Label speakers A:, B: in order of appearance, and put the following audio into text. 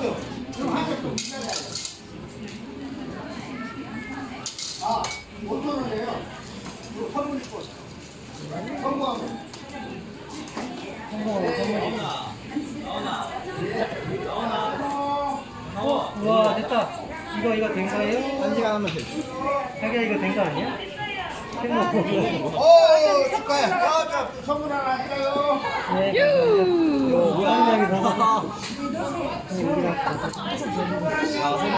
A: 있고요. 그럼 한쪽도. 아, 5천 원이에요. 이거 선물 있고. 성공하면.
B: 우와 됐다 이거 이거 된 거예요?
C: 한 시간 하면 돼.
B: 자기야 이거 된 거 아니야? 생각
A: 오, 축하해. 아, 자, 선물 하나 할까요?
B: 네
C: 嗯。